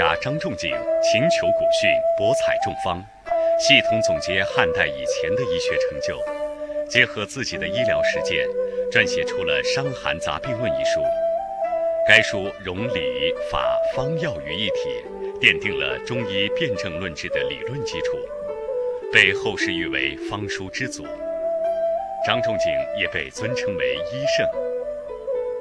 家张仲景勤求古训，博采众方，系统总结汉代以前的医学成就，结合自己的医疗实践，撰写出了《伤寒杂病论》一书。该书融理、法、方、药于一体，奠定了中医辨证论治的理论基础，被后世誉为方书之祖。张仲景也被尊称为医圣。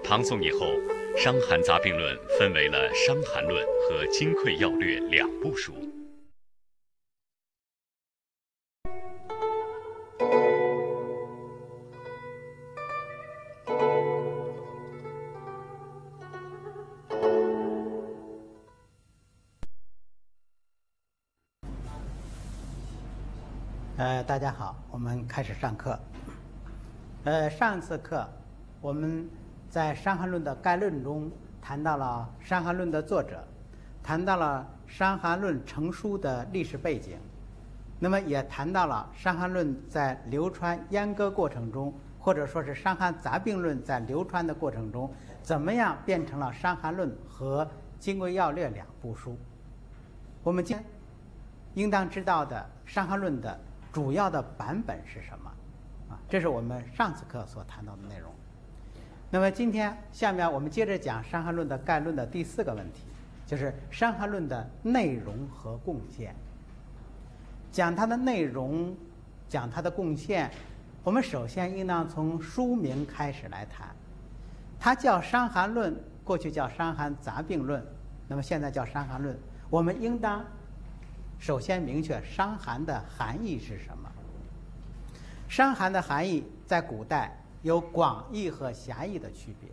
唐宋以后，《伤寒杂病论》分为了《伤寒论》和《金匮要略》两部书。呃，大家好，我们开始上课。呃，上次课我们在《伤寒论》的概论中谈到了《伤寒论》的作者，谈到了《伤寒论》成书的历史背景，那么也谈到了《伤寒论》在流传阉割过程中，或者说是《伤寒杂病论》在流传的过程中，怎么样变成了《伤寒论》和《金匮要略》两部书。我们今应当知道的《伤寒论》的主要的版本是什么？啊，这是我们上次课所谈到的内容。那么今天下面我们接着讲《伤寒论》的概论的第四个问题，就是《伤寒论》的内容和贡献。讲它的内容，讲它的贡献，我们首先应当从书名开始来谈。它叫《伤寒论》，过去叫《伤寒杂病论》，那么现在叫《伤寒论》。我们应当首先明确伤寒的含义是什么。伤寒的含义在古代有广义和狭义的区别。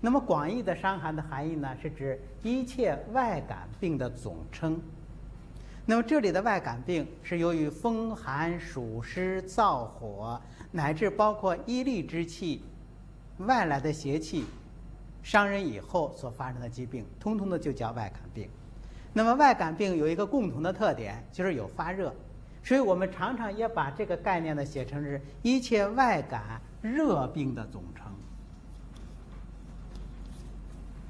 那么广义的伤寒的含义呢，是指一切外感病的总称。那么这里的外感病是由于风寒、暑湿、燥火，乃至包括一力之气、外来的邪气伤人以后所发生的疾病，通通的就叫外感病。那么外感病有一个共同的特点，就是有发热，所以我们常常也把这个概念呢写成是一切外感热病的总称。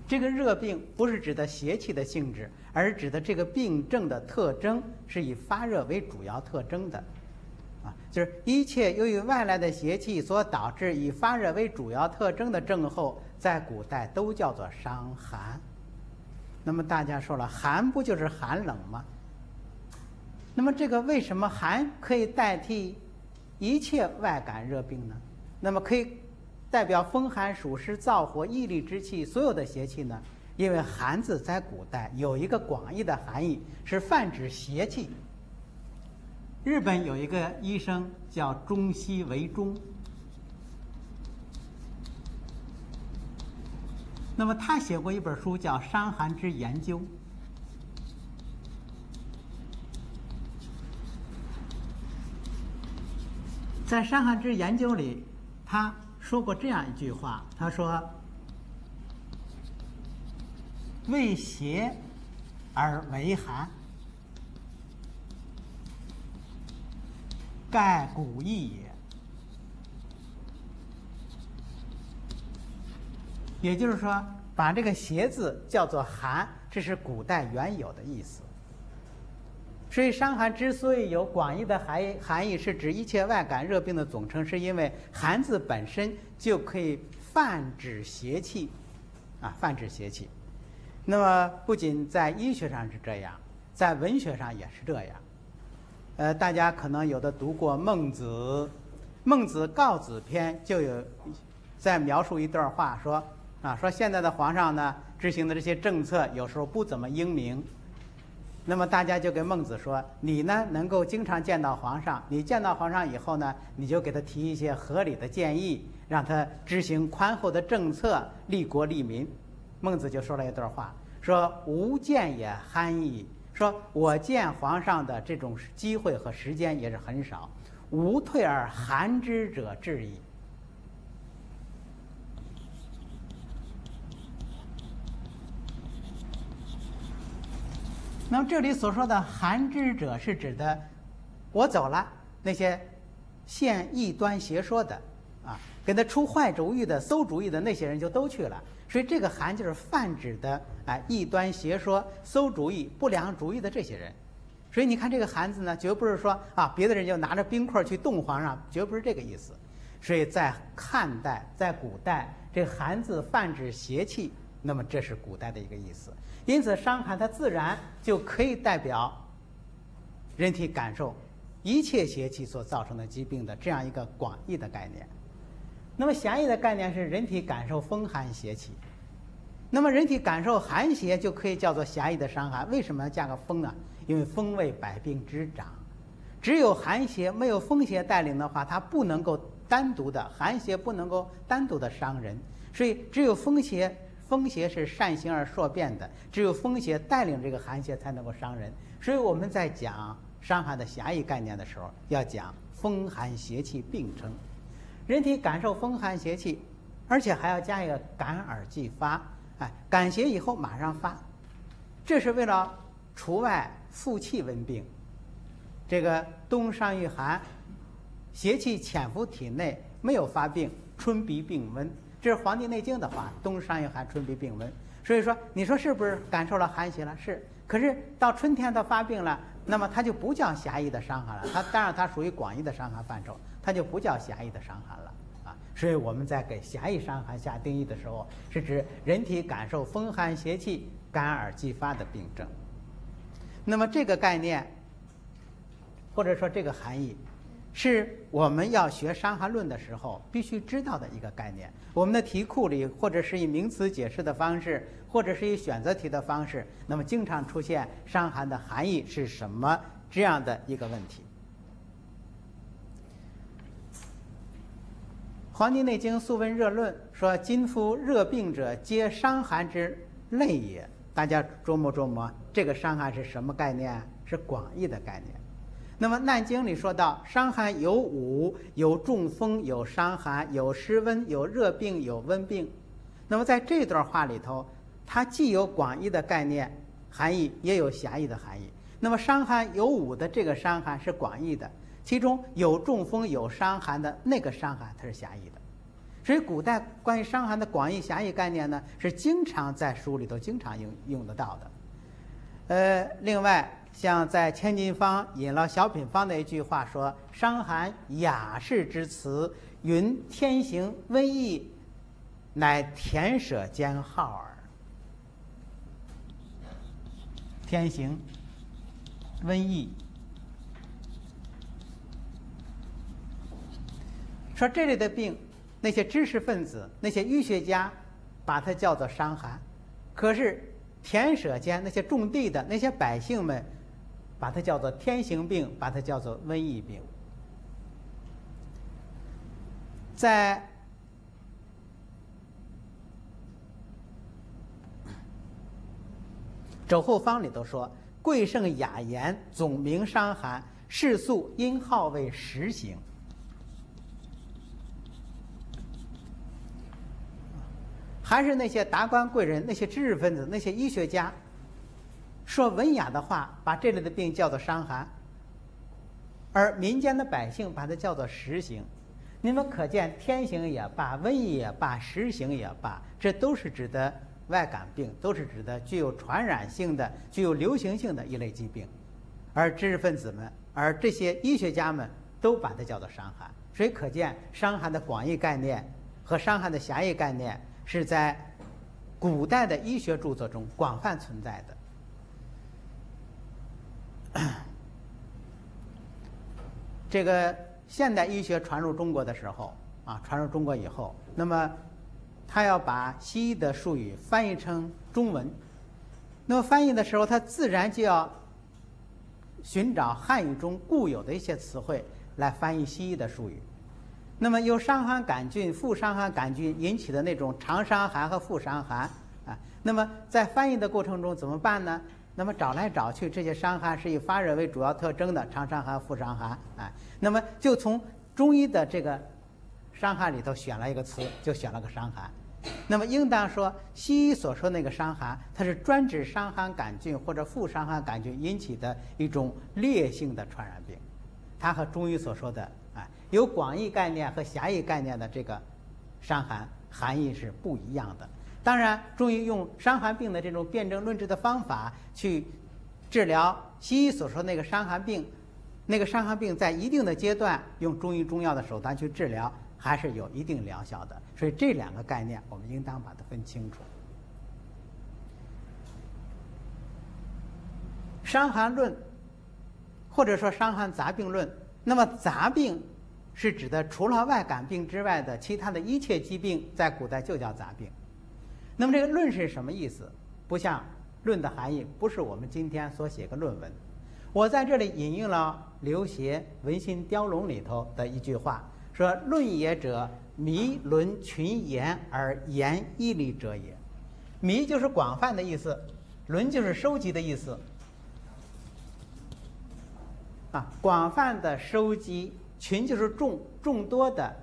这个热病不是指的邪气的性质，而是指的这个病症的特征是以发热为主要特征的，啊，就是一切由于外来的邪气所导致以发热为主要特征的症候，在古代都叫做伤寒。那么大家说了，寒不就是寒冷吗？那么这个为什么寒可以代替一切外感热病呢？那么可以代表风寒、暑湿、燥火、疫力之气所有的邪气呢？因为寒字在古代有一个广义的含义，是泛指邪气。日本有一个医生叫中西为中。那么他写过一本书叫《伤寒之研究》，在《伤寒之研究》里，他说过这样一句话：“他说，为邪而为寒，盖古义也。”也就是说，把这个“邪”字叫做“寒”，这是古代原有的意思。所以，伤寒之所以有广义的含义，含义是指一切外感热病的总称，是因为“寒”字本身就可以泛指邪气，啊，泛指邪气。那么，不仅在医学上是这样，在文学上也是这样。呃，大家可能有的读过《孟子》，《孟子告子篇》就有在描述一段话说。啊，说现在的皇上呢，执行的这些政策有时候不怎么英明。那么大家就跟孟子说：“你呢，能够经常见到皇上，你见到皇上以后呢，你就给他提一些合理的建议，让他执行宽厚的政策，利国利民。”孟子就说了一段话，说：“吾见也憨矣。”说我见皇上的这种机会和时间也是很少，吾退而寒之者至矣。那么这里所说的“寒之者”是指的，我走了那些现异端邪说的，啊，给他出坏主意的、馊主意的那些人就都去了。所以这个寒就是泛指的啊异端邪说、馊主意、不良主意的这些人。所以你看这个寒字呢，绝不是说啊别的人就拿着冰块去冻皇上，绝不是这个意思。所以在汉代，在古代，这寒字泛指邪气，那么这是古代的一个意思。因此，伤寒它自然就可以代表人体感受一切邪气所造成的疾病的这样一个广义的概念。那么狭义的概念是人体感受风寒邪气。那么人体感受寒邪就可以叫做狭义的伤寒。为什么要加个风呢？因为风为百病之长，只有寒邪没有风邪带领的话，它不能够单独的寒邪不能够单独的伤人。所以只有风邪，风邪是善行而硕变的，只有风邪带领这个寒邪才能够伤人。所以我们在讲伤寒的狭义概念的时候，要讲风寒邪气并称。人体感受风寒邪气，而且还要加一个感而即发，哎，感邪以后马上发，这是为了除外负气温病。这个冬伤于寒，邪气潜伏体内没有发病，春鼻病温，这是《黄帝内经》的话，冬伤于寒，春鼻病温。所以说，你说是不是感受了寒邪了？是。可是到春天它发病了，那么它就不叫狭义的伤寒了，它当然它属于广义的伤寒范畴。它就不叫狭义的伤寒了啊，所以我们在给狭义伤寒下定义的时候，是指人体感受风寒邪气感而即发的病症。那么这个概念，或者说这个含义，是我们要学《伤寒论》的时候必须知道的一个概念。我们的题库里，或者是以名词解释的方式，或者是以选择题的方式，那么经常出现伤寒的含义是什么这样的一个问题。《黄帝内经·素问·热论》说：“今夫热病者，皆伤寒之类也。”大家琢磨琢磨，这个伤寒是什么概念？是广义的概念。那么《难经》里说到，伤寒有五：有中风，有伤寒，有湿温，有热病，有温病。那么在这段话里头，它既有广义的概念含义，也有狭义的含义。那么伤寒有五的这个伤寒是广义的。其中有中风、有伤寒的那个伤寒，它是狭义的。所以，古代关于伤寒的广义、狭义概念呢，是经常在书里头经常用用得到的。呃，另外，像在《千金方》引了小品方的一句话说：“伤寒雅士之词，云天行瘟疫，乃田舍间号耳。”天行瘟疫。说这类的病，那些知识分子、那些医学家，把它叫做伤寒；可是田舍间那些种地的那些百姓们，把它叫做天行病，把它叫做瘟疫病。在《肘后方》里头说：“贵盛雅言，总名伤寒，世俗因号为实行。”还是那些达官贵人、那些知识分子、那些医学家，说文雅的话，把这类的病叫做伤寒，而民间的百姓把它叫做实行。你们可见，天行也罢，瘟疫也罢，实行也罢，这都是指的外感病，都是指的具有传染性的、具有流行性的一类疾病。而知识分子们，而这些医学家们，都把它叫做伤寒。所以可见，伤寒的广义概念和伤寒的狭义概念。是在古代的医学著作中广泛存在的。这个现代医学传入中国的时候，啊，传入中国以后，那么他要把西医的术语翻译成中文，那么翻译的时候，他自然就要寻找汉语中固有的一些词汇来翻译西医的术语。那么由伤寒杆菌、副伤寒杆菌引起的那种肠伤寒和副伤寒啊，那么在翻译的过程中怎么办呢？那么找来找去，这些伤寒是以发热为主要特征的长伤寒、副伤寒啊，那么就从中医的这个伤寒里头选了一个词，就选了个伤寒。那么应当说，西医所说那个伤寒，它是专指伤寒杆菌或者副伤寒杆菌引起的一种烈性的传染病，它和中医所说的。啊，有广义概念和狭义概念的这个伤寒含义是不一样的。当然，中医用伤寒病的这种辨证论治的方法去治疗西医所说那个伤寒病，那个伤寒病在一定的阶段用中医中药的手段去治疗，还是有一定疗效的。所以这两个概念我们应当把它分清楚。伤寒论，或者说伤寒杂病论，那么杂病是指的除了外感病之外的其他的一切疾病，在古代就叫杂病。那么这个论是什么意思？不像论的含义，不是我们今天所写个论文。我在这里引用了刘勰《文心雕龙》里头的一句话，说：“论也者，弥论群言而言义理者也。”弥就是广泛的意思，论就是收集的意思。啊，广泛的收集群就是众众多的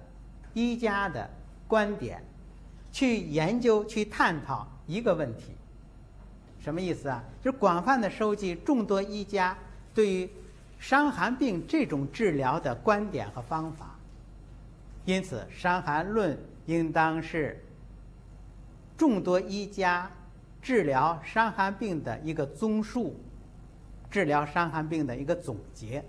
一家的观点，去研究去探讨一个问题，什么意思啊？就是广泛的收集众多医家对于伤寒病这种治疗的观点和方法，因此《伤寒论》应当是众多医家治疗伤寒病的一个综述。治疗伤寒病的一个总结，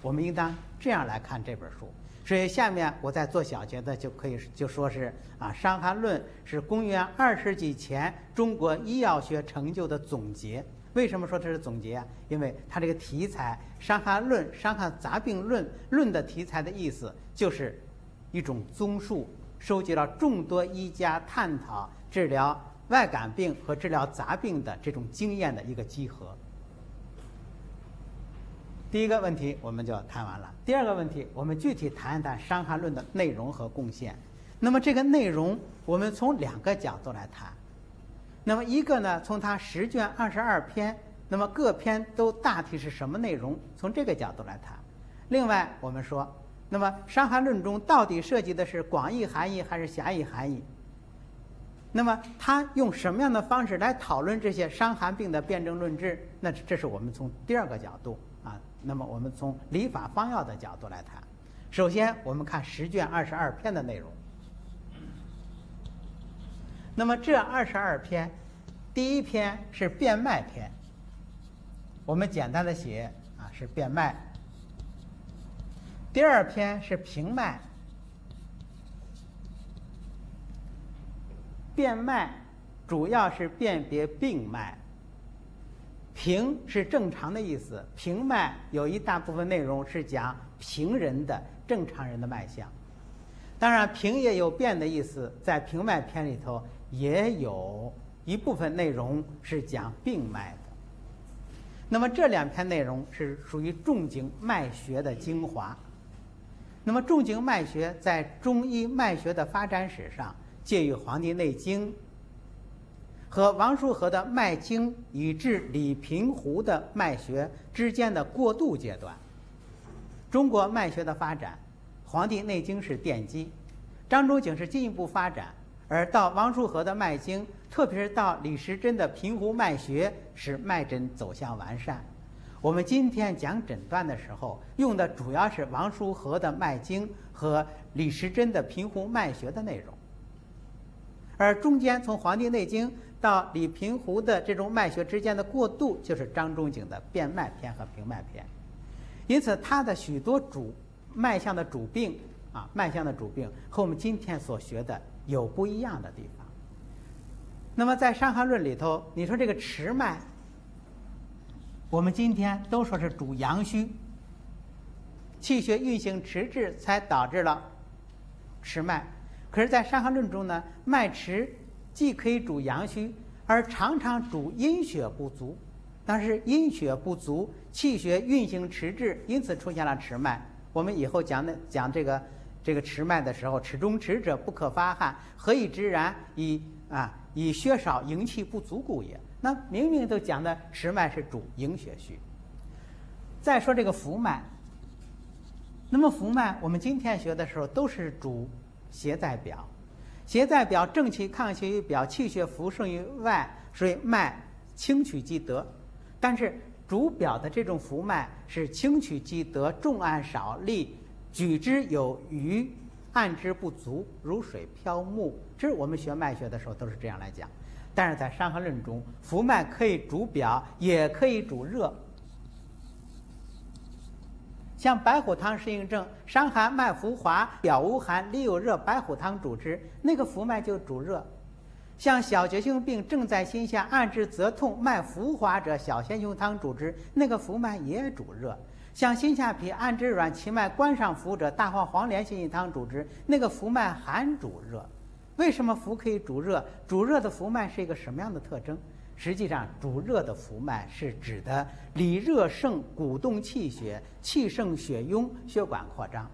我们应当这样来看这本书。所以下面我再做小结的，就可以就说是啊，《伤寒论》是公元二世纪前中国医药学成就的总结。为什么说这是总结啊？因为它这个题材《伤寒论》《伤寒杂病论》论的题材的意思，就是一种综述，收集了众多医家探讨治疗外感病和治疗杂病的这种经验的一个集合。第一个问题我们就谈完了。第二个问题，我们具体谈一谈《伤寒论》的内容和贡献。那么这个内容，我们从两个角度来谈。那么一个呢，从它十卷二十二篇，那么各篇都大体是什么内容？从这个角度来谈。另外，我们说，那么《伤寒论》中到底涉及的是广义含义还是狭义含义？那么他用什么样的方式来讨论这些伤寒病的辨证论治？那这是我们从第二个角度。那么我们从理法方药的角度来谈，首先我们看十卷二十二篇的内容。那么这二十二篇，第一篇是变脉篇，我们简单的写啊是变脉。第二篇是平脉，变脉主要是辨别病脉。平是正常的意思，平脉有一大部分内容是讲平人的正常人的脉象。当然，平也有变的意思，在平脉篇里头也有一部分内容是讲病脉的。那么这两篇内容是属于仲景脉学的精华。那么仲景脉学在中医脉学的发展史上，介于《黄帝内经》。和王叔和的脉经以至李平湖的脉学之间的过渡阶段，中国脉学的发展，《黄帝内经》是奠基，张仲景是进一步发展，而到王叔和的脉经，特别是到李时珍的平湖脉学，使脉诊走向完善。我们今天讲诊断的时候，用的主要是王叔和的脉经和李时珍的平湖脉学的内容，而中间从《黄帝内经》。到李平湖的这种脉学之间的过渡，就是张仲景的变脉篇和平脉篇。因此，他的许多主脉象的主病啊，脉象的主病和我们今天所学的有不一样的地方。那么，在《伤寒论》里头，你说这个迟脉，我们今天都说是主阳虚，气血运行迟滞，才导致了迟脉。可是，在《伤寒论》中呢，脉迟。既可以主阳虚，而常常主阴血不足。但是阴血不足，气血运行迟滞，因此出现了迟脉。我们以后讲的讲这个这个迟脉的时候，迟中迟者不可发汗，何以知然？以啊以血少，营气不足故也。那明明都讲的迟脉是主营血虚。再说这个浮脉，那么浮脉我们今天学的时候都是主邪在表。邪在表，正气抗邪于表，气血浮盛于外，所以脉轻取即得。但是主表的这种浮脉是轻取即得，重按少力，举之有余，按之不足，如水漂木。这是我们学脉学的时候都是这样来讲。但是在《伤寒论》中，浮脉可以主表，也可以主热。像白虎汤适应症，伤寒脉浮滑，表无寒，里有热，白虎汤主之，那个浮脉就主热。像小结胸病正在心下，按之则痛，脉浮滑者，小仙胸汤主之，那个浮脉也主热。像心下痞按之软，其脉关上浮者，大黄黄连心汤主之，那个浮脉寒主热。为什么浮可以主热？主热的浮脉是一个什么样的特征？实际上，主热的浮脉是指的里热盛，鼓动气血，气盛血壅，血管扩张。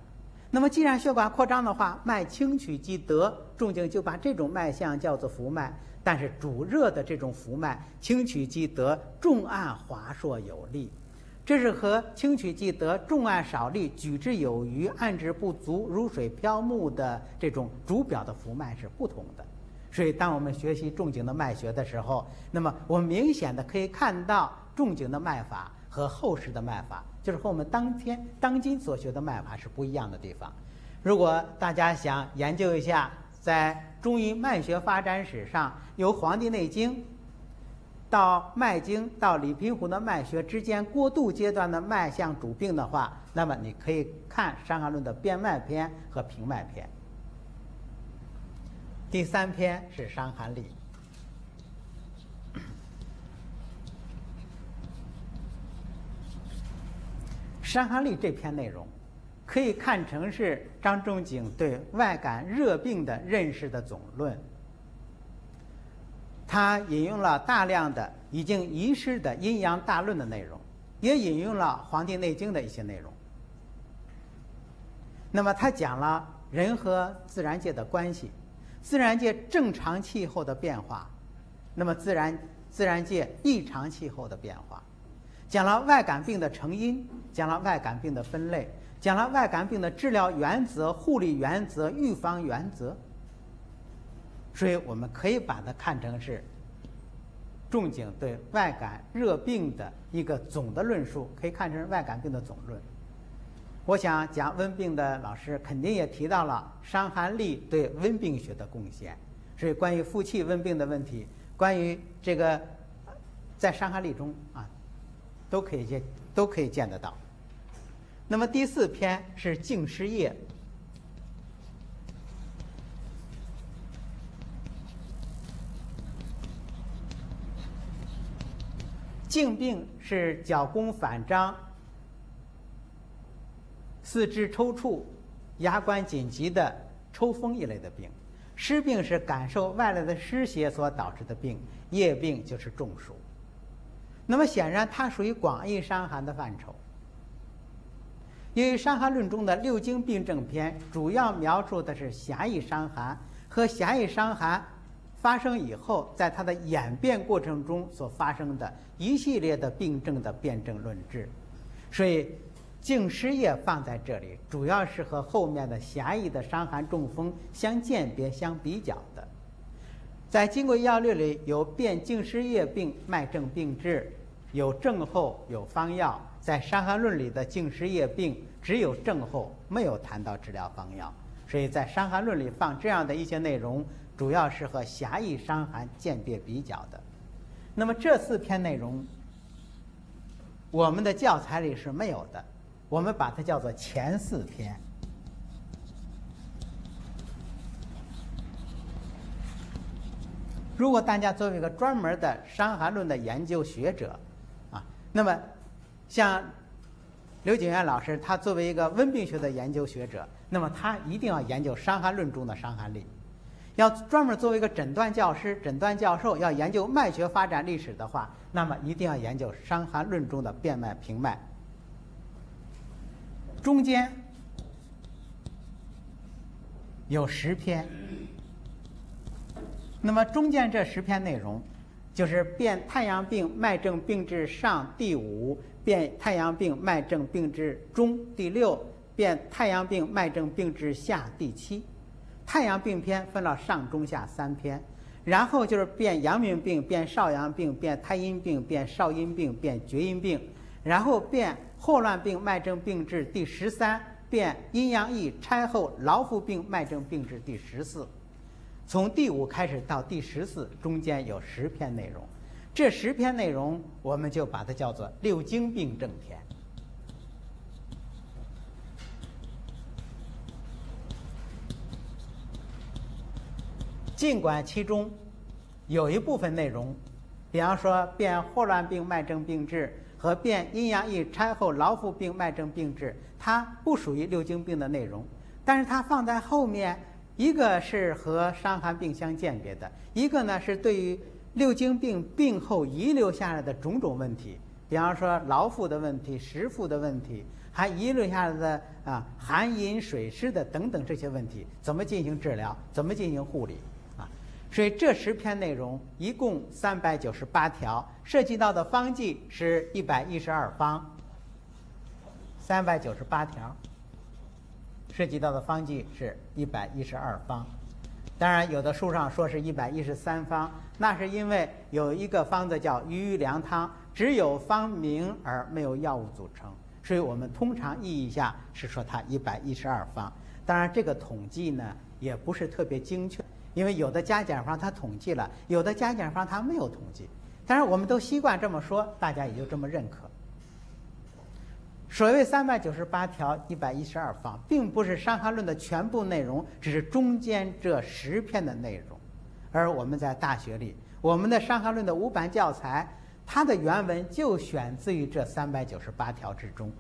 那么，既然血管扩张的话，脉轻取即得。仲景就把这种脉象叫做浮脉。但是，主热的这种浮脉，轻取即得，重按滑硕有力。这是和轻取即得、重按少力、举之有余、按之不足、如水漂木的这种主表的浮脉是不同的。所以，当我们学习仲景的脉学的时候，那么我们明显的可以看到仲景的脉法和后世的脉法，就是和我们当天、当今所学的脉法是不一样的地方。如果大家想研究一下，在中医脉学发展史上，由《黄帝内经》到《脉经》到李平湖的脉学之间过渡阶段的脉象主病的话，那么你可以看《伤寒论》的辨脉篇和平脉篇。第三篇是《伤寒例》，《伤寒例》这篇内容可以看成是张仲景对外感热病的认识的总论。他引用了大量的已经遗失的阴阳大论的内容，也引用了《黄帝内经》的一些内容。那么他讲了人和自然界的关系。自然界正常气候的变化，那么自然自然界异常气候的变化，讲了外感病的成因，讲了外感病的分类，讲了外感病的治疗原则、护理原则、预防原则。所以我们可以把它看成是仲景对外感热病的一个总的论述，可以看成外感病的总论。我想讲温病的老师肯定也提到了《伤寒历》对温病学的贡献，所以关于腹气温病的问题，关于这个在《伤寒历》中啊，都可以见都可以见得到。那么第四篇是静湿液，静病是脚弓反张。四肢抽搐、牙关紧急的抽风一类的病，湿病是感受外来的湿邪所导致的病，液病就是中暑。那么显然它属于广义伤寒的范畴。由于《伤寒论》中的六经病症篇主要描述的是狭义伤寒和狭义伤寒发生以后，在它的演变过程中所发生的一系列的病症的辨证论治，所以。净湿液放在这里，主要是和后面的狭义的伤寒中风相鉴别、相比较的。在《金匮要略》里有辨净湿液病脉症病治，有症候，有方药。在《伤寒论》里的净湿液病只有症候，没有谈到治疗方药。所以在《伤寒论》里放这样的一些内容，主要是和狭义伤寒鉴别比较的。那么这四篇内容，我们的教材里是没有的。我们把它叫做前四篇。如果大家作为一个专门的《伤寒论》的研究学者，啊，那么像刘景元老师，他作为一个温病学的研究学者，那么他一定要研究《伤寒论》中的伤寒例。要专门作为一个诊断教师、诊断教授，要研究脉学发展历史的话，那么一定要研究《伤寒论》中的辨脉平脉。中间有十篇，那么中间这十篇内容，就是变太阳病脉症病治上第五，变太阳病脉症病治中第六，变太阳病脉症病治下第七。太阳病篇分了上中下三篇，然后就是变阳明病、变少阳病、变太阴病、变少阴病、变厥阴病，然后变。霍乱病脉症病治第十三变阴阳易差后劳复病脉症病治第十四，从第五开始到第十四中间有十篇内容，这十篇内容我们就把它叫做六经病症篇。尽管其中有一部分内容，比方说变霍乱病脉症病治和变阴阳易差后劳复病脉症病治，它不属于六经病的内容，但是它放在后面，一个是和伤寒病相鉴别的，一个呢是对于六经病病后遗留下来的种种问题，比方说劳复的问题、食腹的问题，还遗留下来的啊寒饮水湿的等等这些问题，怎么进行治疗，怎么进行护理。所以这十篇内容一共三百九十八条，涉及到的方剂是一百一十二方。三百九十八条，涉及到的方剂是一百一十二方。当然，有的书上说是一百一十三方，那是因为有一个方子叫鱼粮汤，只有方名而没有药物组成，所以我们通常意义下是说它一百一十二方。当然，这个统计呢也不是特别精确。因为有的加减方他统计了，有的加减方他没有统计，但是我们都习惯这么说，大家也就这么认可。所谓三百九十八条一百一十二方，并不是《伤寒论》的全部内容，只是中间这十篇的内容。而我们在大学里，我们的《伤寒论》的五版教材，它的原文就选自于这三百九十八条之中，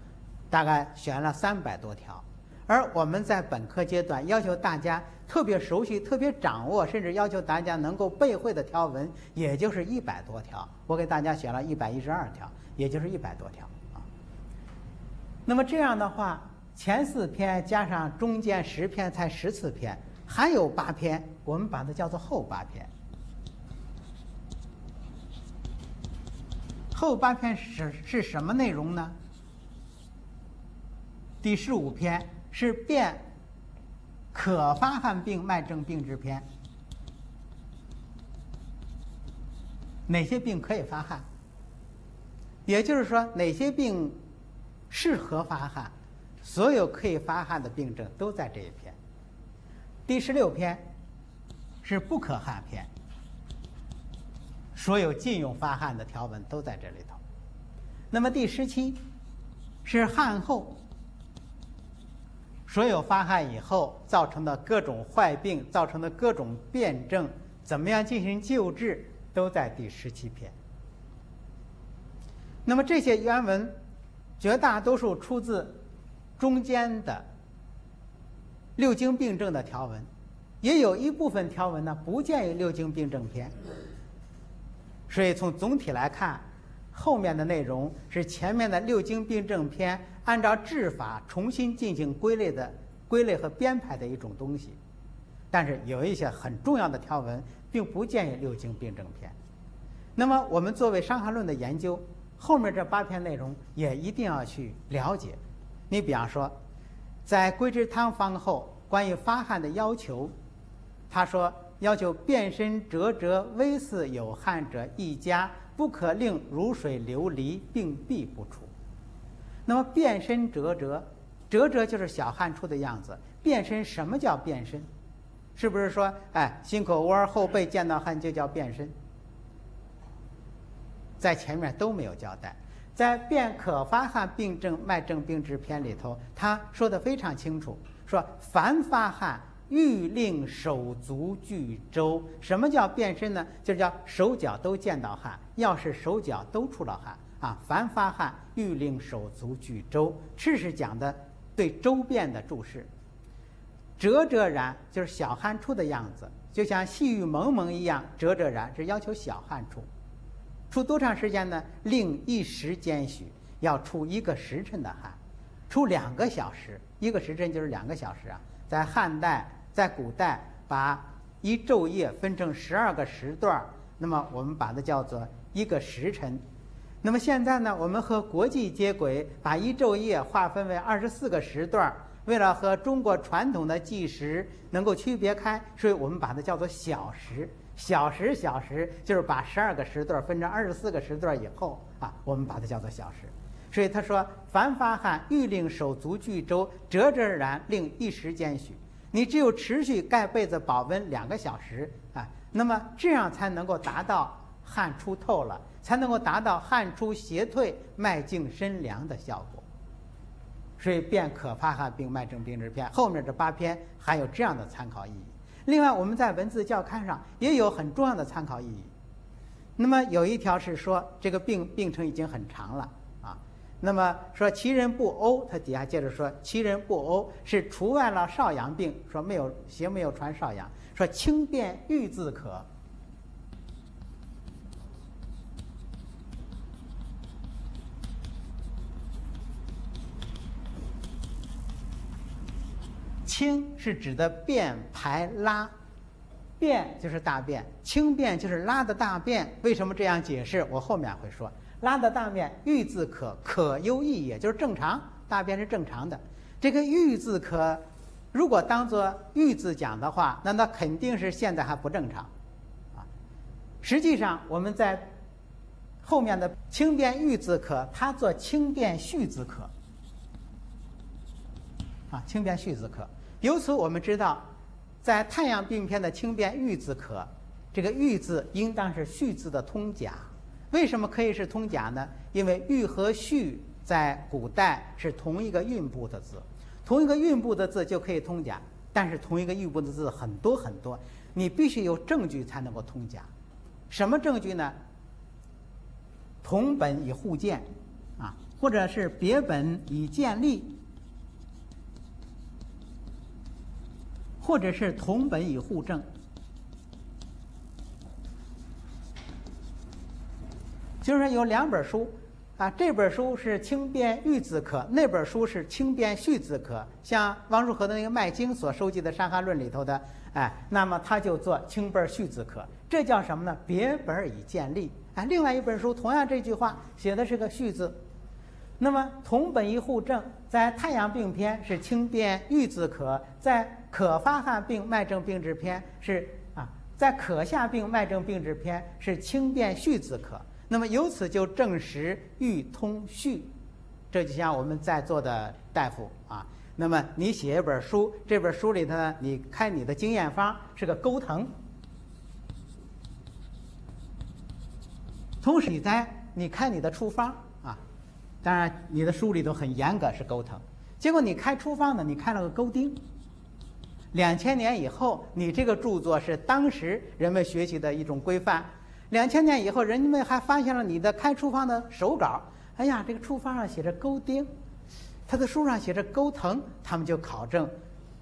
大概选了三百多条。而我们在本科阶段要求大家特别熟悉、特别掌握，甚至要求大家能够背会的条文，也就是一百多条。我给大家选了一百一十二条，也就是一百多条啊。那么这样的话，前四篇加上中间十篇才十四篇，还有八篇，我们把它叫做后八篇。后八篇是是什么内容呢？第十五篇。是变可发汗病脉症病治篇。哪些病可以发汗？也就是说，哪些病适合发汗？所有可以发汗的病症都在这一篇。第十六篇是不可汗篇，所有禁用发汗的条文都在这里头。那么第十七是汗后。所有发汗以后造成的各种坏病，造成的各种辩证，怎么样进行救治，都在第十七篇。那么这些原文，绝大多数出自中间的六经病症的条文，也有一部分条文呢不见于六经病症篇。所以从总体来看，后面的内容是前面的六经病症篇。按照治法重新进行归类的归类和编排的一种东西，但是有一些很重要的条文并不见于六经病症篇。那么我们作为《伤寒论》的研究，后面这八篇内容也一定要去了解。你比方说，在归之汤方后，关于发汗的要求，他说要求变身折折微似有汗者一家，不可令如水流离，并必不出。那么变身折折，折折就是小汗出的样子。变身什么叫变身？是不是说，哎，心口窝后背见到汗就叫变身？在前面都没有交代。在《变可发汗病症脉症病治篇》里头，他说的非常清楚，说凡发汗，欲令手足俱周。什么叫变身呢？就是叫手脚都见到汗，要是手脚都出了汗。啊，凡发汗，欲令手足俱周，赤是讲的对周遍的注视。折折然就是小汗出的样子，就像细雨蒙蒙一样。折折然是要求小汗出，出多长时间呢？令一时间许，要出一个时辰的汗，出两个小时，一个时辰就是两个小时啊。在汉代，在古代，把一昼夜分成十二个时段那么我们把它叫做一个时辰。那么现在呢，我们和国际接轨，把一昼夜划分为二十四个时段为了和中国传统的计时能够区别开，所以我们把它叫做小时。小时小时就是把十二个时段分成二十四个时段以后啊，我们把它叫做小时。所以他说：“凡发汗，欲令手足俱周，折折然，令一时间许。你只有持续盖被子保温两个小时啊，那么这样才能够达到汗出透了，才能够达到汗出邪退、脉静身凉的效果。所以，辨可发汗病脉证病治篇后面这八篇还有这样的参考意义。另外，我们在文字教刊上也有很重要的参考意义。那么有一条是说，这个病病程已经很长了啊。那么说其人不呕，他底下接着说其人不呕是除外了少阳病，说没有邪没有传少阳，说轻便欲自可。清是指的便排拉。便就是大便，轻便就是拉的大便。为什么这样解释？我后面会说。拉的大便，欲字可，可优异也，就是正常，大便是正常的。这个欲字可，如果当做欲字讲的话，那那肯定是现在还不正常，啊。实际上我们在后面的轻便欲字可，它做轻便续字可，啊，轻便续字可。由此我们知道。在太阳病篇的轻便玉字可，这个玉字应当是续字的通假。为什么可以是通假呢？因为玉和续在古代是同一个韵部的字，同一个韵部的字就可以通假。但是同一个韵部的字很多很多，你必须有证据才能够通假。什么证据呢？同本以互鉴，啊，或者是别本以见例。或者是同本以互证，就是说有两本书，啊，这本书是轻便玉字科，那本书是轻便续字科。像王树和的那个《脉经》所收集的《伤寒论》里头的，哎，那么他就做轻本续字科，这叫什么呢？别本以见例。哎，另外一本书同样这句话写的是个续字。那么同本一互证，在太阳病篇是轻便玉字可，在可发汗病脉证病治篇是啊，在可下病脉证病治篇是轻便续字可。那么由此就证实欲通续，这就像我们在座的大夫啊，那么你写一本书，这本书里头呢，你开你的经验方是个钩藤，同时你在你开你的处方啊。当然，你的书里头很严格，是钩藤。结果你开处方呢，你开了个钩钉。两千年以后，你这个著作是当时人们学习的一种规范。两千年以后，人们还发现了你的开处方的手稿。哎呀，这个处方上写着钩丁，他的书上写着钩藤，他们就考证，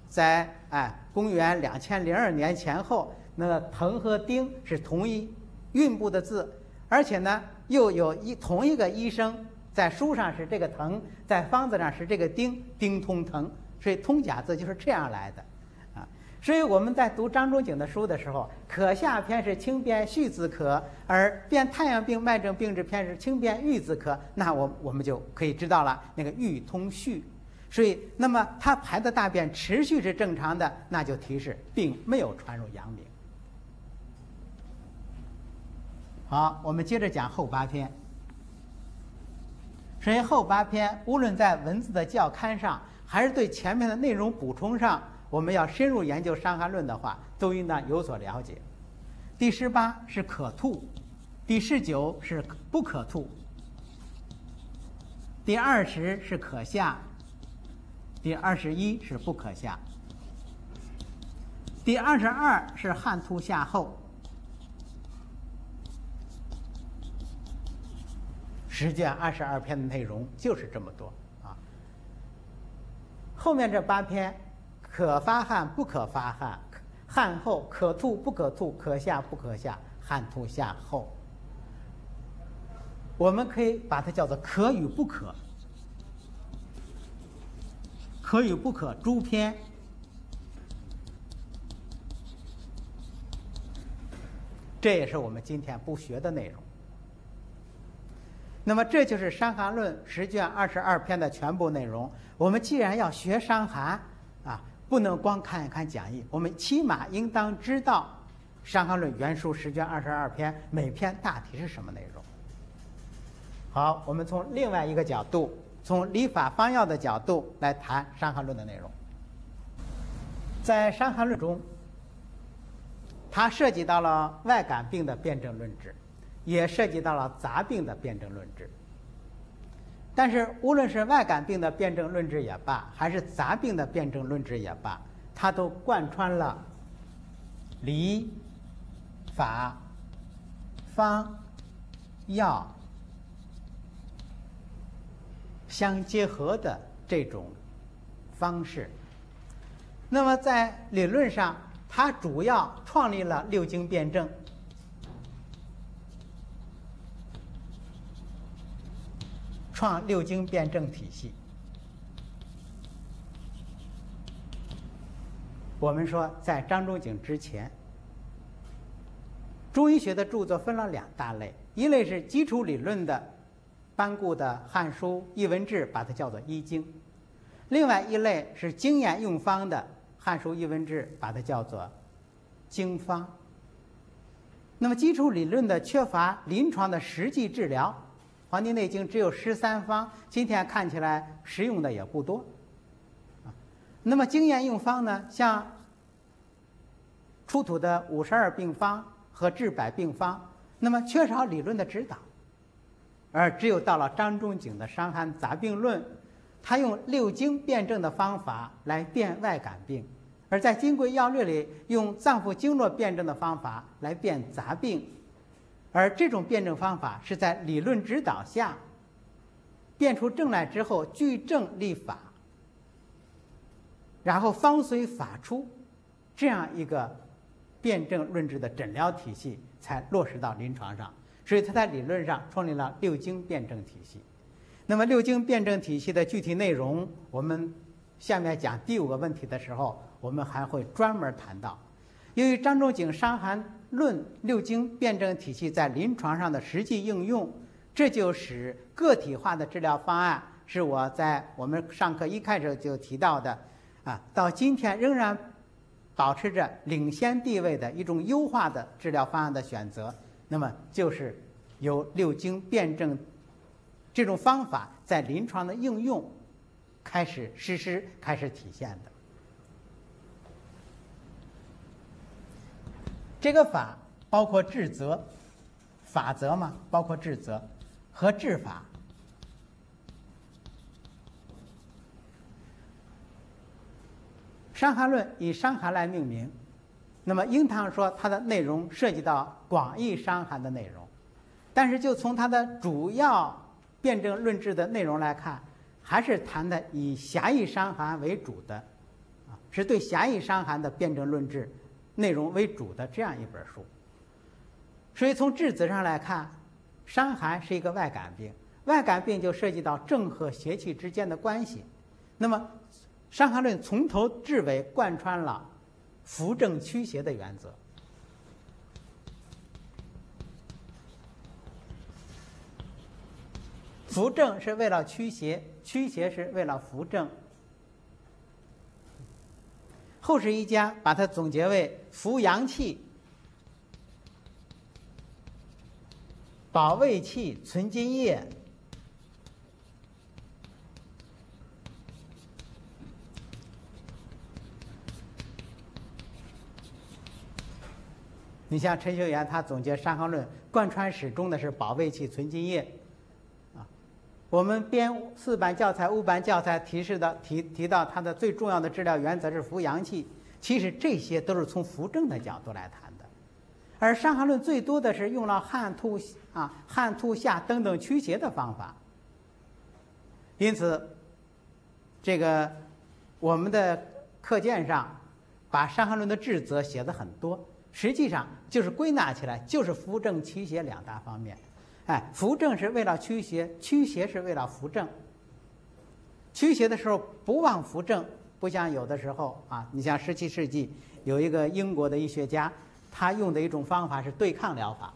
在哎公元两千零二年前后，那个藤和丁是同一韵部的字，而且呢，又有一同一个医生。在书上是这个藤，在方子上是这个丁，丁通藤，所以通假字就是这样来的，所以我们在读张仲景的书的时候，可下篇是轻便续字可，而辨太阳病脉症病治篇是轻便玉字可，那我我们就可以知道了，那个玉通续，所以那么他排的大便持续是正常的，那就提示并没有传入阳明。好，我们接着讲后八篇。所以后八篇，无论在文字的校刊上，还是对前面的内容补充上，我们要深入研究《伤寒论》的话，都应当有所了解。第十八是可吐，第十九是不可吐，第二十是可下，第二十一是不可下，第二十二是汗吐下后。十卷二十二篇的内容就是这么多啊。后面这八篇，可发汗不可发汗，汗后可吐不可吐，可下不可下，汗吐下后，我们可以把它叫做可与不可，可与不可诸篇，这也是我们今天不学的内容。那么这就是《伤寒论》十卷二十二篇的全部内容。我们既然要学伤寒，啊，不能光看一看讲义，我们起码应当知道《伤寒论》原书十卷二十二篇每篇大体是什么内容。好，我们从另外一个角度，从理法方药的角度来谈《伤寒论》的内容。在《伤寒论》中，它涉及到了外感病的辨证论治，也涉及到了杂病的辨证论治。但是，无论是外感病的辨证论治也罢，还是杂病的辨证论治也罢，它都贯穿了理、法、方、药。相结合的这种方式，那么在理论上，它主要创立了六经辩证，创六经辩证体系。我们说，在张仲景之前，中医学的著作分了两大类，一类是基础理论的。班固的《汉书·艺文志》把它叫做医经，另外一类是经验用方的《汉书·艺文志》把它叫做经方。那么基础理论的缺乏临床的实际治疗，《黄帝内经》只有十三方，今天看起来实用的也不多。啊，那么经验用方呢，像出土的五十二病方和治百病方，那么缺少理论的指导。而只有到了张仲景的《伤寒杂病论》，他用六经辨证的方法来辨外感病；而在《金匮要略》里，用脏腑经络辨证的方法来辨杂病。而这种辩证方法是在理论指导下，辨出证来之后，据证立法，然后方随法出，这样一个辨证论治的诊疗体系才落实到临床上。所以他在理论上创立了六经辩证体系。那么六经辩证体系的具体内容，我们下面讲第五个问题的时候，我们还会专门谈到。由于张仲景《伤寒论》六经辩证体系在临床上的实际应用，这就使个体化的治疗方案是我在我们上课一开始就提到的，啊，到今天仍然保持着领先地位的一种优化的治疗方案的选择。那么就是由六经辩证这种方法在临床的应用开始实施、开始体现的。这个法包括治则、法则嘛，包括治则和治法。《伤寒论》以伤寒来命名。那么，英堂说它的内容涉及到广义伤寒的内容，但是就从它的主要辩证论治的内容来看，还是谈的以狭义伤寒为主的，啊，是对狭义伤寒的辩证论治内容为主的这样一本书。所以从治则上来看，伤寒是一个外感病，外感病就涉及到正和邪气之间的关系。那么，《伤寒论》从头至尾贯穿了。扶正驱邪的原则，扶正是为了驱邪，驱邪是为了扶正。后世一家把它总结为扶阳气、保胃气、存津液。你像陈秀元，他总结《伤寒论》，贯穿始终的是保胃气、存津液，我们编四版教材、五版教材提示的提提到它的最重要的治疗原则是扶阳气，其实这些都是从扶正的角度来谈的，而《伤寒论》最多的是用了汗吐啊、汗吐下等等驱邪的方法，因此，这个我们的课件上把《伤寒论》的治则写的很多。实际上就是归纳起来，就是扶正驱邪两大方面。哎，扶正是为了驱邪，驱邪是为了扶正。驱邪的时候不忘扶正，不像有的时候啊，你像十七世纪有一个英国的医学家，他用的一种方法是对抗疗法。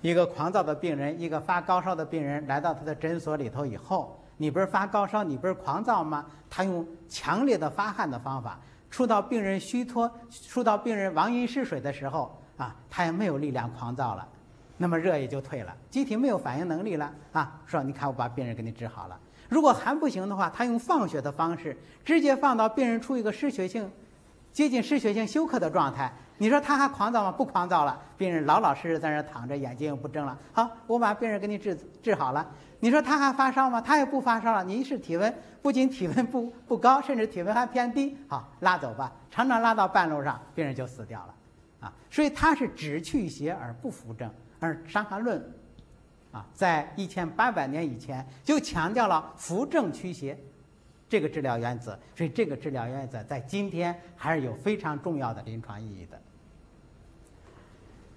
一个狂躁的病人，一个发高烧的病人来到他的诊所里头以后。你不是发高烧，你不是狂躁吗？他用强烈的发汗的方法，触到病人虚脱，触到病人亡阴失水的时候，啊，他也没有力量狂躁了，那么热也就退了，机体没有反应能力了啊。说你看我把病人给你治好了。如果还不行的话，他用放血的方式直接放到病人处于一个失血性、接近失血性休克的状态。你说他还狂躁吗？不狂躁了，病人老老实实在那躺着，眼睛又不睁了。好，我把病人给你治治好了。你说他还发烧吗？他也不发烧了。你一试体温，不仅体温不不高，甚至体温还偏低。好，拉走吧。常常拉到半路上，病人就死掉了。啊，所以他是只去邪而不扶正。而《伤寒论》啊，在一千八百年以前就强调了扶正驱邪。这个治疗原则，所以这个治疗原则在今天还是有非常重要的临床意义的。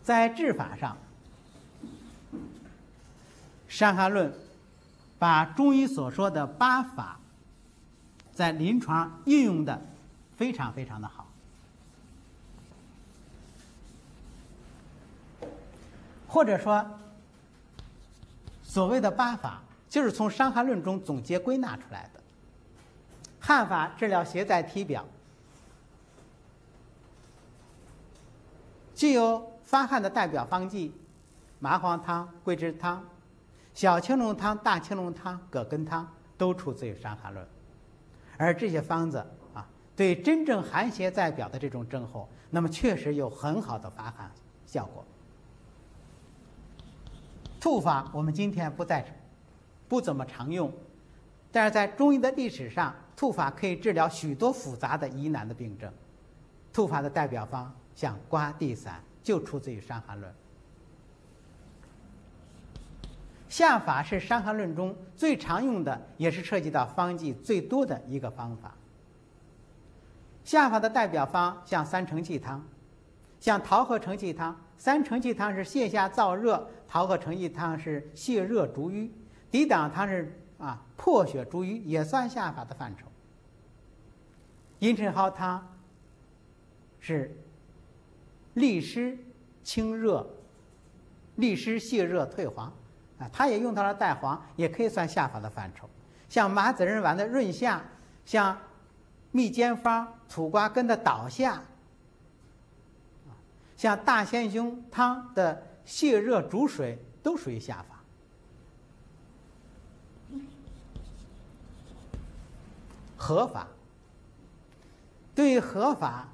在治法上，《伤寒论》把中医所说的八法，在临床运用的非常非常的好，或者说，所谓的八法，就是从《伤寒论》中总结归纳出来的。汗法治疗邪在体表，具有发汗的代表方剂：麻黄汤、桂枝汤、小青龙汤、大青龙汤、葛根汤，都出自于《伤寒论》。而这些方子啊，对真正寒邪在表的这种症候，那么确实有很好的发汗效果。吐法我们今天不再不怎么常用，但是在中医的历史上。吐法可以治疗许多复杂的疑难的病症，吐法的代表方像瓜地散就出自于《伤寒论》。下法是《伤寒论》中最常用的，也是涉及到方剂最多的一个方法。下法的代表方像三承气汤，像桃核承气汤。三承气汤是泻下燥热，桃核承气汤是泻热逐瘀，抵挡汤是啊破血逐瘀，也算下法的范畴。茵陈蒿汤是利湿清热、利湿泻热退黄啊，它也用到了代黄，也可以算下法的范畴。像麻子仁丸的润下，像蜜煎方、土瓜根的导下，像大仙胸汤的泻热逐水，都属于下法。合法。对于合法，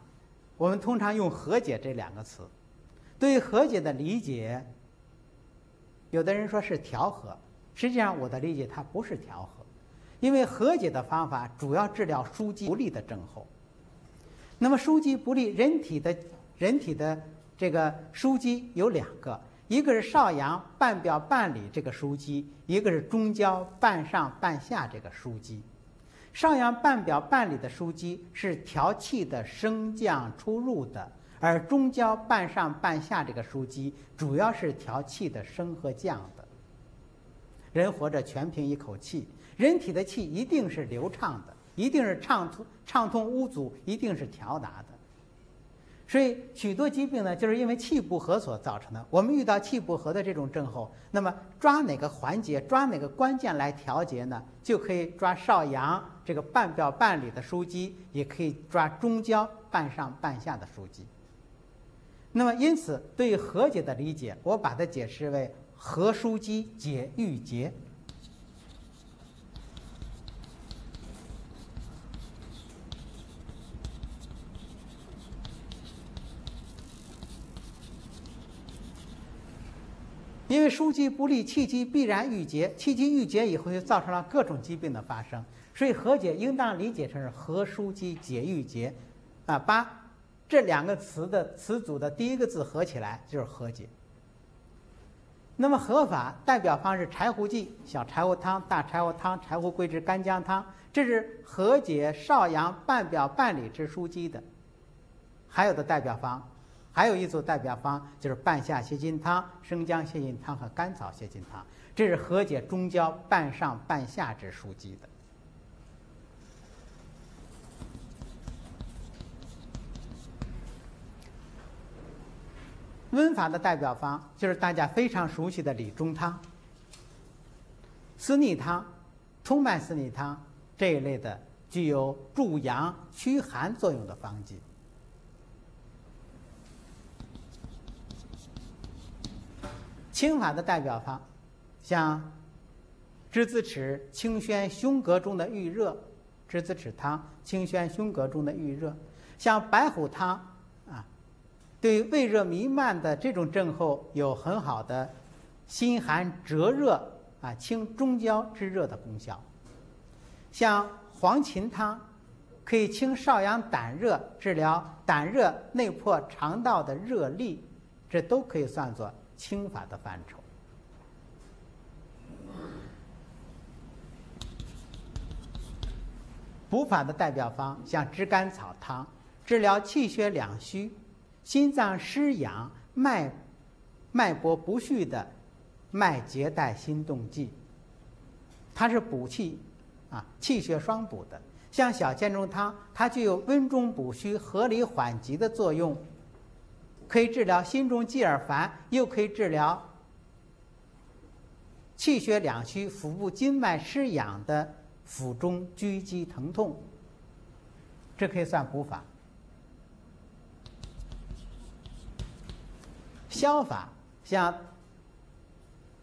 我们通常用和解这两个词。对于和解的理解，有的人说是调和，实际上我的理解它不是调和，因为和解的方法主要治疗枢机不利的症候。那么枢机不利，人体的人体的这个枢机有两个，一个是少阳半表半里这个枢机，一个是中焦半上半下这个枢机。上阳半表半里的枢机是调气的升降出入的，而中焦半上半下这个枢机主要是调气的升和降的。人活着全凭一口气，人体的气一定是流畅的，一定是畅通畅通无阻，一定是调达的。所以许多疾病呢，就是因为气不和所造成的。我们遇到气不和的这种症候，那么抓哪个环节、抓哪个关键来调节呢？就可以抓少阳这个半表半里的枢机，也可以抓中焦半上半下的枢机。那么因此，对于和解的理解，我把它解释为和枢机解郁结。因为枢机不利，气机必然郁结，气机郁结以后就造成了各种疾病的发生。所以和解应当理解成是和枢机解郁结，啊，把这两个词的词组的第一个字合起来就是和解。那么合法代表方是柴胡剂，小柴胡汤、大柴胡汤、柴胡桂枝干姜汤，这是和解少阳半表半里之枢机的。还有的代表方。还有一组代表方就是半夏泻心汤、生姜泻心汤和甘草泻心汤，这是和解中焦半上半下之枢机的。温法的代表方就是大家非常熟悉的理中汤、四逆汤、通脉四逆汤这一类的具有助阳驱寒作用的方剂。清法的代表方，像栀子豉清宣胸膈中的郁热，栀子豉汤清宣胸膈中的郁热，像白虎汤啊，对胃热弥漫的这种症候有很好的心寒折热啊清中焦之热的功效。像黄芩汤可以清少阳胆热，治疗胆热内破肠道的热痢，这都可以算作清法的范畴。补法的代表方像炙甘草汤，治疗气血两虚、心脏失养、脉脉搏不续的脉结带心动悸，它是补气啊，气血双补的。像小建中汤，它具有温中补虚、合理缓急的作用，可以治疗心中悸而烦，又可以治疗气血两虚、腹部经脉失养的。腹中拘积疼痛，这可以算补法。消法像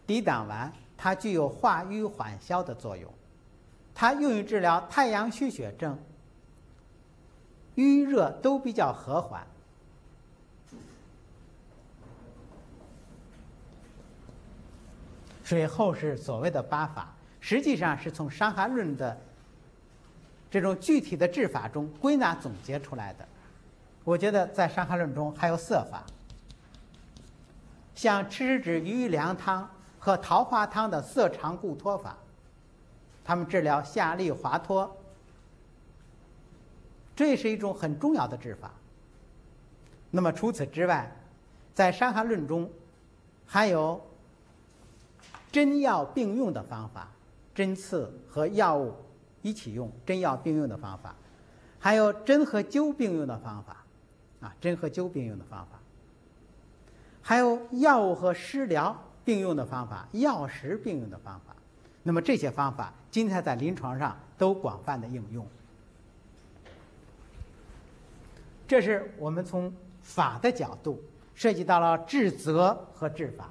抵挡丸，它具有化瘀缓消的作用，它用于治疗太阳虚血症、瘀热都比较和缓。所以后是所谓的八法。实际上是从《伤寒论》的这种具体的治法中归纳总结出来的。我觉得在《伤寒论》中还有色法，像赤石脂鱼凉汤和桃花汤的色肠固脱法，他们治疗下利滑脱，这也是一种很重要的治法。那么除此之外，在《伤寒论》中还有针药并用的方法。针刺和药物一起用，针药并用的方法，还有针和灸并用的方法，啊，针和灸并用的方法，还有药物和食疗并用的方法，药食并用的方法。那么这些方法今天在临床上都广泛的应用。这是我们从法的角度涉及到了治则和治法。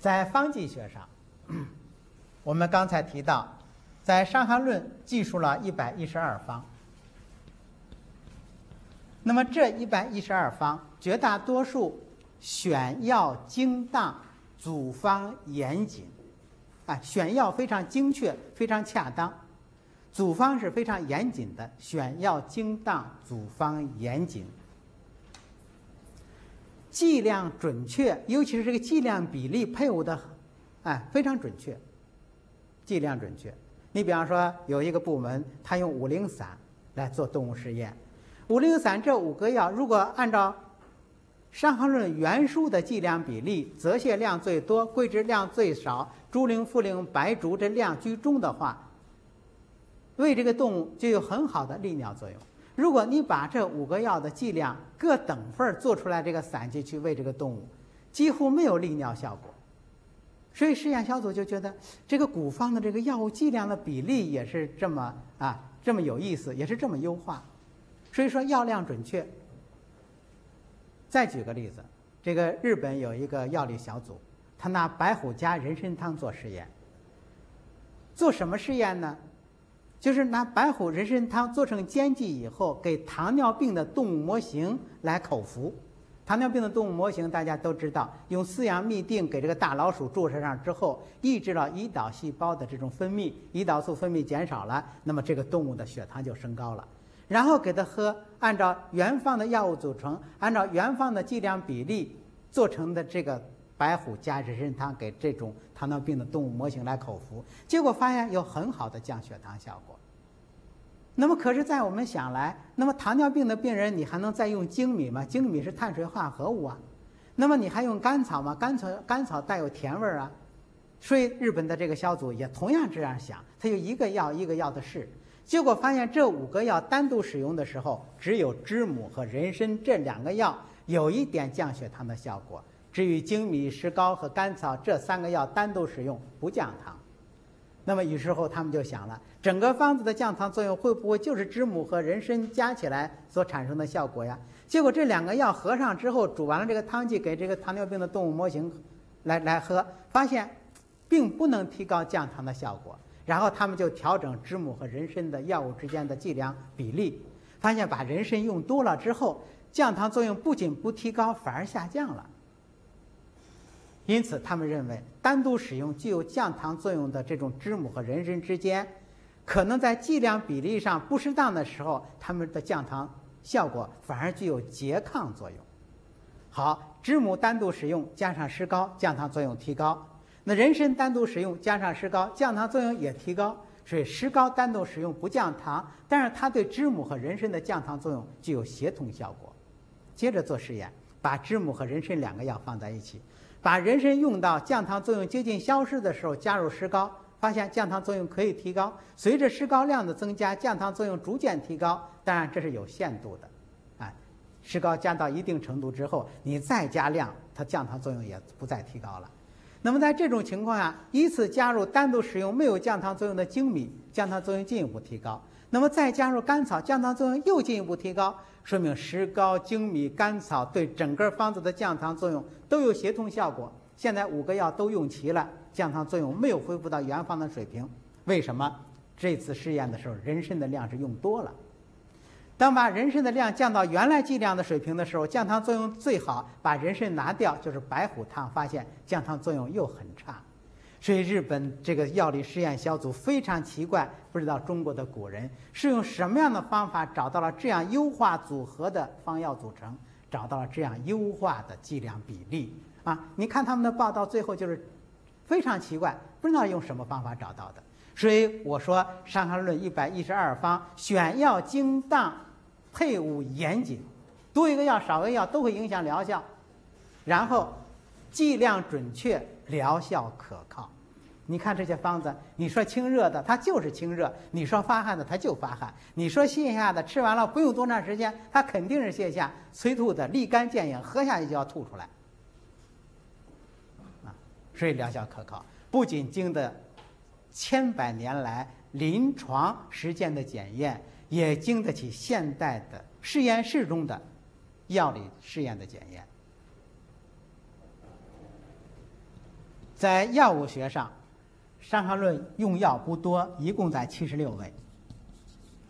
在方剂学上，我们刚才提到，在《伤寒论》记述了一百一十二方。那么这一百一十二方，绝大多数选药精当，组方严谨，啊，选药非常精确，非常恰当，组方是非常严谨的，选药精当，组方严谨。剂量准确，尤其是这个剂量比例配伍的，哎，非常准确。剂量准确，你比方说有一个部门，他用五苓散来做动物试验，五苓散这五个药，如果按照《伤寒论》原书的剂量比例，泽泻量最多，桂枝量最少，猪苓、茯苓、白术这量居中的话，为这个动物就有很好的利尿作用。如果你把这五个药的剂量各等份做出来，这个散剂去喂这个动物，几乎没有利尿效果。所以实验小组就觉得这个古方的这个药物剂量的比例也是这么啊这么有意思，也是这么优化。所以说药量准确。再举个例子，这个日本有一个药理小组，他拿白虎加人参汤做实验。做什么实验呢？就是拿白虎人参汤做成煎剂以后，给糖尿病的动物模型来口服。糖尿病的动物模型大家都知道，用四氧嘧啶给这个大老鼠注射上之后，抑制了胰岛细胞的这种分泌，胰岛素分泌减少了，那么这个动物的血糖就升高了。然后给它喝，按照原方的药物组成，按照原方的剂量比例做成的这个。白虎加人参汤给这种糖尿病的动物模型来口服，结果发现有很好的降血糖效果。那么，可是，在我们想来，那么糖尿病的病人，你还能再用粳米吗？粳米是碳水化合物啊。那么，你还用甘草吗？甘草甘草带有甜味儿啊。所以，日本的这个小组也同样这样想，他就一个药一个药的试，结果发现这五个药单独使用的时候，只有知母和人参这两个药有一点降血糖的效果。至于粳米、石膏和甘草这三个药单独使用不降糖，那么于是后他们就想了，整个方子的降糖作用会不会就是知母和人参加起来所产生的效果呀？结果这两个药合上之后，煮完了这个汤剂给这个糖尿病的动物模型来来喝，发现并不能提高降糖的效果。然后他们就调整知母和人参的药物之间的剂量比例，发现把人参用多了之后，降糖作用不仅不提高，反而下降了。因此，他们认为单独使用具有降糖作用的这种知母和人参之间，可能在剂量比例上不适当的时候，它们的降糖效果反而具有拮抗作用。好，知母单独使用加上石膏，降糖作用提高。那人参单独使用加上石膏，降糖作用也提高。所以石膏单独使用不降糖，但是它对知母和人参的降糖作用具有协同效果。接着做实验，把知母和人参两个药放在一起，把人参用到降糖作用接近消失的时候，加入石膏，发现降糖作用可以提高。随着石膏量的增加，降糖作用逐渐提高。当然这是有限度的，啊，石膏加到一定程度之后，你再加量，它降糖作用也不再提高了。那么在这种情况下，依次加入单独使用没有降糖作用的粳米，降糖作用进一步提高。那么再加入甘草，降糖作用又进一步提高，说明石膏、粳米、甘草对整个方子的降糖作用都有协同效果。现在五个药都用齐了，降糖作用没有恢复到原方的水平。为什么？这次试验的时候，人参的量是用多了。当把人参的量降到原来剂量的水平的时候，降糖作用最好。把人参拿掉，就是白虎汤，发现降糖作用又很差。所以日本这个药理实验小组非常奇怪，不知道中国的古人是用什么样的方法找到了这样优化组合的方药组成，找到了这样优化的剂量比例啊！你看他们的报道，最后就是非常奇怪，不知道用什么方法找到的。所以我说《伤寒论》一百一十二方，选药精当。配伍严谨，多一个药少一个药都会影响疗效。然后剂量准确，疗效可靠。你看这些方子，你说清热的，它就是清热；你说发汗的，它就发汗；你说泻下的，吃完了不用多长时间，它肯定是泻下；催吐的，立竿见影，喝下去就要吐出来。啊，所以疗效可靠，不仅经得千百年来临床实践的检验。也经得起现代的实验室中的药理试验的检验。在药物学上，《伤寒论》用药不多，一共在七十六味。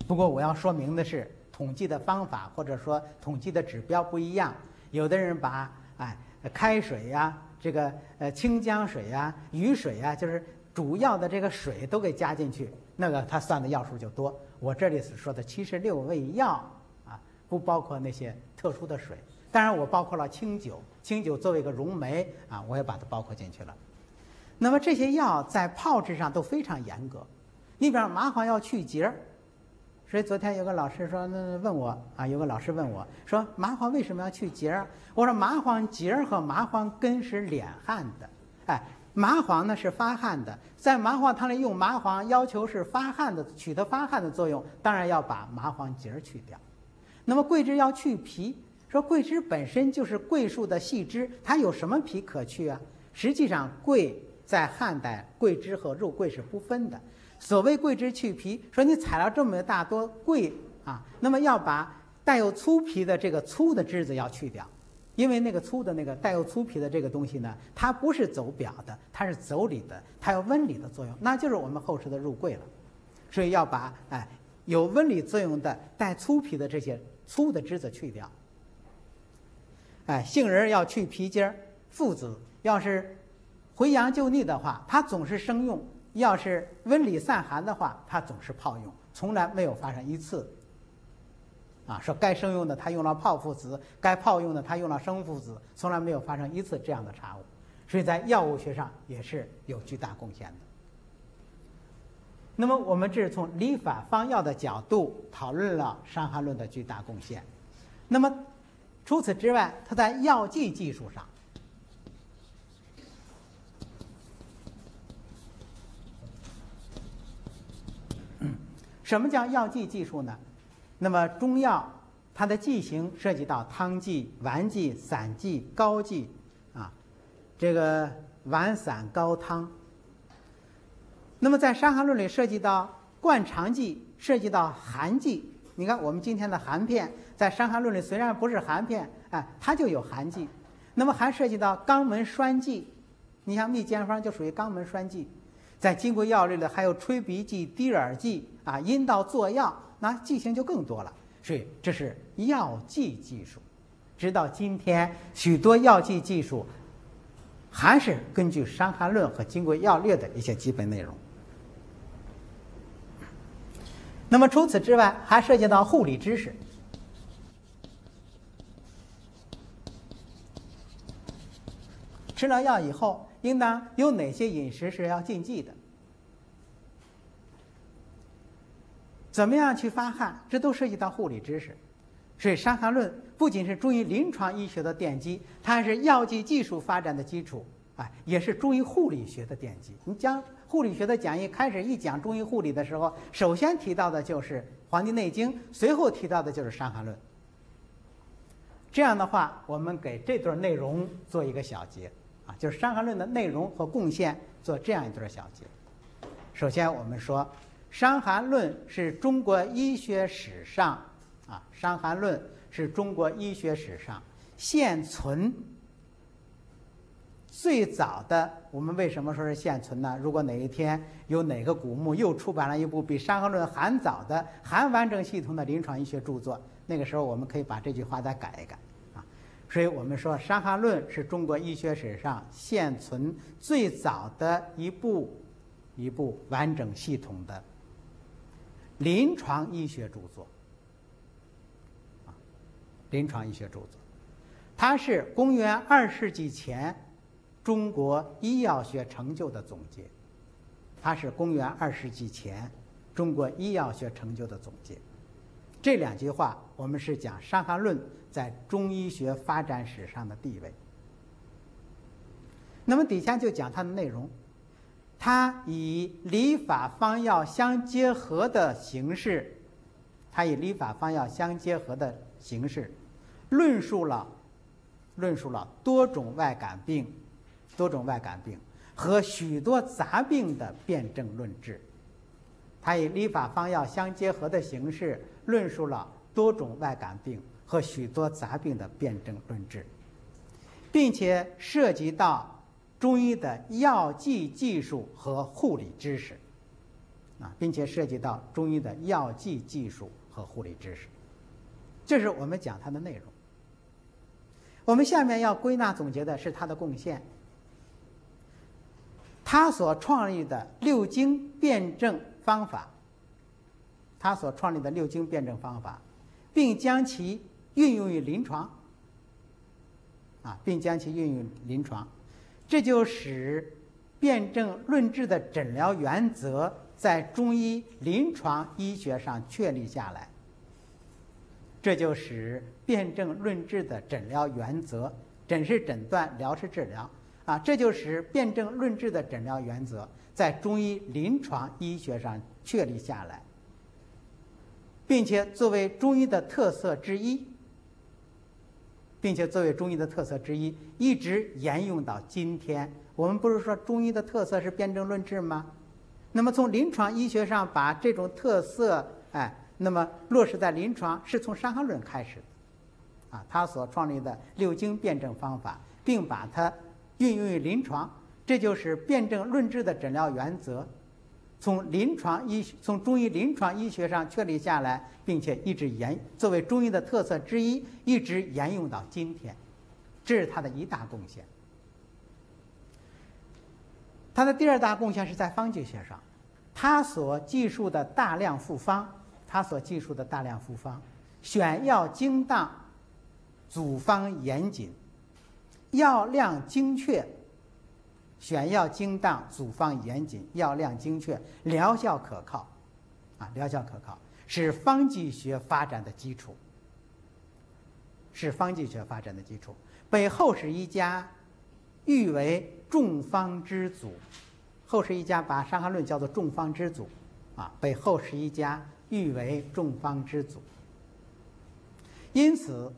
不过我要说明的是，统计的方法或者说统计的指标不一样。有的人把哎开水呀、这个呃清江水呀、雨水呀，就是主要的这个水都给加进去，那个他算的药数就多。我这里所说的七十六味药啊，不包括那些特殊的水。当然，我包括了清酒，清酒作为一个溶酶啊，我也把它包括进去了。那么这些药在炮制上都非常严格。你比方麻黄要去节儿，所以昨天有个老师说，那问我啊，有个老师问我说，麻黄为什么要去节儿？我说麻黄节儿和麻黄根是敛汗的，哎。麻黄呢是发汗的，在麻黄汤里用麻黄，要求是发汗的，取得发汗的作用，当然要把麻黄节儿去掉。那么桂枝要去皮，说桂枝本身就是桂树的细枝，它有什么皮可去啊？实际上，桂在汉代，桂枝和肉桂是不分的。所谓桂枝去皮，说你采了这么大多桂啊，那么要把带有粗皮的这个粗的枝子要去掉。因为那个粗的那个带有粗皮的这个东西呢，它不是走表的，它是走里的，它有温里的作用，那就是我们后世的肉桂了。所以要把哎有温里作用的带粗皮的这些粗的枝子去掉。哎，杏仁要去皮筋儿，附子要是回阳救逆的话，它总是生用；要是温里散寒的话，它总是泡用，从来没有发生一次。啊，说该生用的他用了泡附子，该泡用的他用了生附子，从来没有发生一次这样的产物，所以在药物学上也是有巨大贡献的。那么我们这是从理法方药的角度讨论了《伤寒论》的巨大贡献。那么除此之外，它在药剂技术上，什么叫药剂技术呢？那么中药它的剂型涉及到汤剂、丸剂、散剂、膏剂，啊，这个丸散膏汤。那么在《伤寒论》里涉及到灌肠剂，涉及到寒剂，你看我们今天的寒片，在《伤寒论》里虽然不是寒片，哎，它就有寒剂。那么还涉及到肛门栓剂，你像蜜煎方就属于肛门栓剂。在《金匮要略》里还有吹鼻剂、滴耳剂啊，阴道做药，那剂型就更多了。所以这是药剂技术。直到今天，许多药剂技术还是根据《伤寒论》和《金匮要略》的一些基本内容。那么除此之外，还涉及到护理知识。吃了药以后，应当有哪些饮食是要禁忌的？怎么样去发汗？这都涉及到护理知识。所以，《伤寒论》不仅是中医临床医学的奠基，它还是药剂技术发展的基础，啊，也是中医护理学的奠基。你将护理学的讲义开始一讲中医护理的时候，首先提到的就是《黄帝内经》，随后提到的就是《伤寒论》。这样的话，我们给这段内容做一个小结。啊就是《伤寒论》的内容和贡献，做这样一段小结。首先，我们说，《伤寒论》是中国医学史上啊，《伤寒论》是中国医学史上现存最早的。我们为什么说是现存呢？如果哪一天有哪个古墓又出版了一部比《伤寒论》还早的、还完整系统的临床医学著作，那个时候我们可以把这句话再改一改啊。所以我们说，《伤寒论》是中国医学史上现存最早的一部一部完整系统的临床医学著作。啊，临床医学著作，它是公元二世纪前中国医药学成就的总结。它是公元二世纪前中国医药学成就的总结。这两句话，我们是讲《伤寒论》。在中医学发展史上的地位。那么底下就讲它的内容，它以理法方药相结合的形式，它以理法方药相结合的形式，论述了论述了多种外感病、多种外感病和许多杂病的辨证论治。它以理法方药相结合的形式，论述了多种外感病。和许多杂病的辨证论治，并且涉及到中医的药剂技术和护理知识，啊，并且涉及到中医的药剂技术和护理知识，这是我们讲它的内容。我们下面要归纳总结的是它的贡献，他所创立的六经辨证方法，他所创立的六经辨证方法，并将其。运用于临床，啊，并将其运用于临床，这就使辨证论治的诊疗原则在中医临床医学上确立下来。这就使辨证论治的诊疗原则，诊是诊断，疗是治疗，啊，这就使辨证论治的诊疗原则在中医临床医学上确立下来，并且作为中医的特色之一。并且作为中医的特色之一，一直沿用到今天。我们不是说中医的特色是辨证论治吗？那么从临床医学上把这种特色，哎，那么落实在临床，是从《伤寒论》开始的，啊，他所创立的六经辨证方法，并把它运用于临床，这就是辨证论治的诊疗原则。从临床医从中医临床医学上确立下来，并且一直沿作为中医的特色之一，一直沿用到今天，这是他的一大贡献。他的第二大贡献是在方剂学上，他所记述的大量复方，他所记述的大量复方，选药精当，组方严谨，药量精确。选药精当，组方严谨，药量精确，疗效可靠，啊，疗效可靠，是方剂学发展的基础，是方剂学发展的基础，被后世医家誉为众方之祖。后世医家把《伤寒论》叫做众方之祖，啊，被后世医家誉为众方之祖。因此，《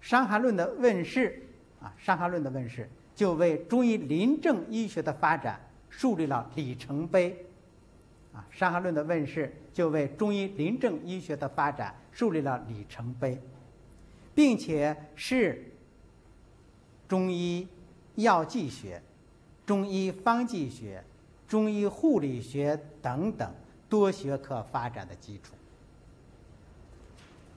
伤寒论》的问世，啊，《伤寒论》的问世。就为中医临证医学的发展树立了里程碑，啊，《伤寒论》的问世就为中医临证医学的发展树立了里程碑，并且是中医药剂学、中医方剂学、中医护理学等等多学科发展的基础。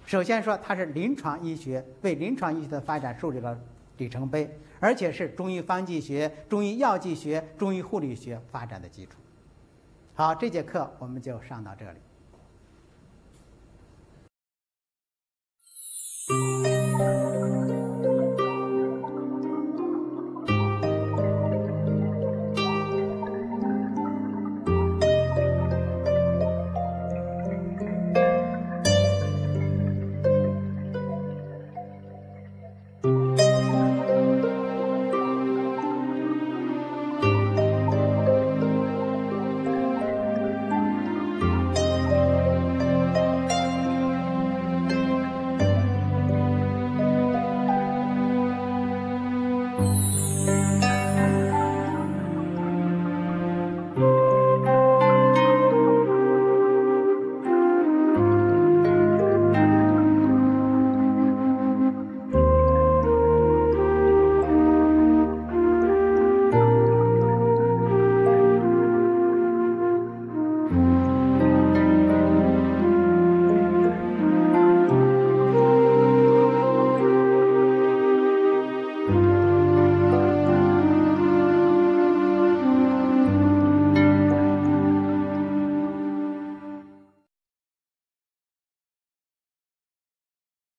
首先说，它是临床医学为临床医学的发展树立了里程碑，而且是中医方剂学、中医药剂学、中医护理学发展的基础。好，这节课我们就上到这里。